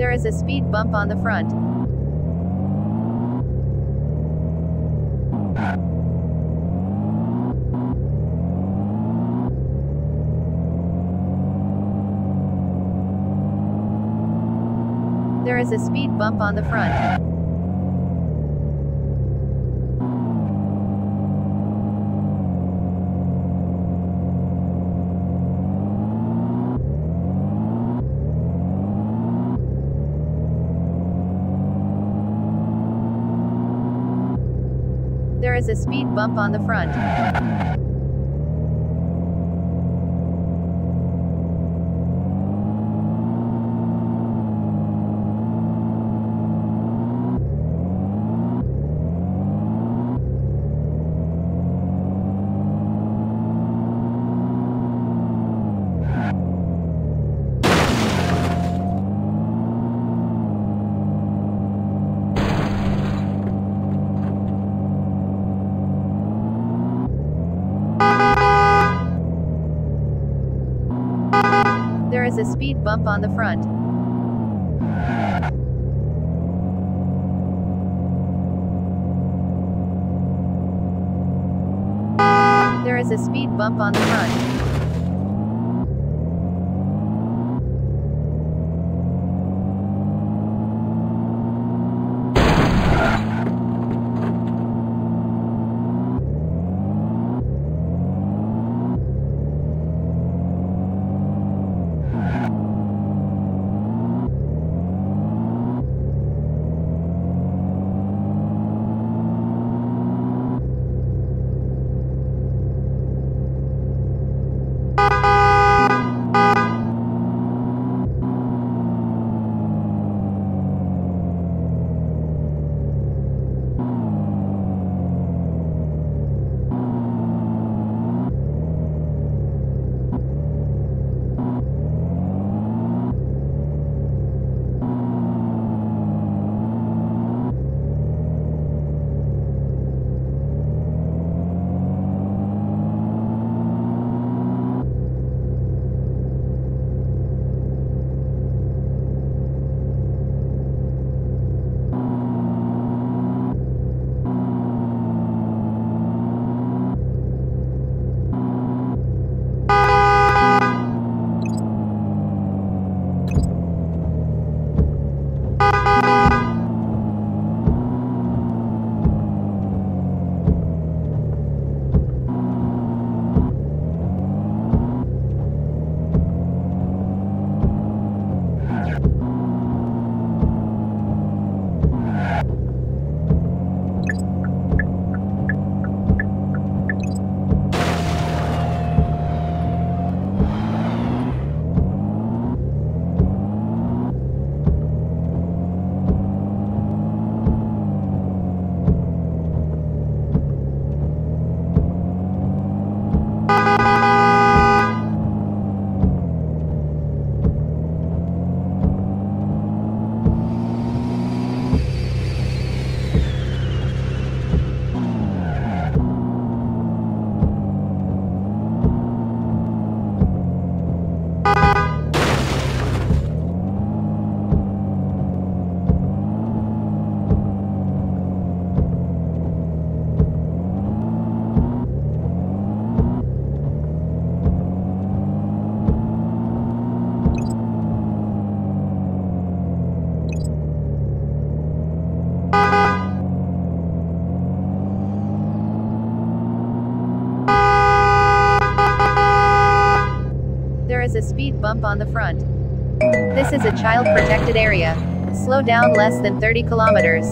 There is a speed bump on the front. There is a speed bump on the front. Is a speed bump on the front. Is a speed bump on the front. There is a speed bump on the front. Is a speed bump on the front. This is a child protected area. Slow down less than 30 kilometers.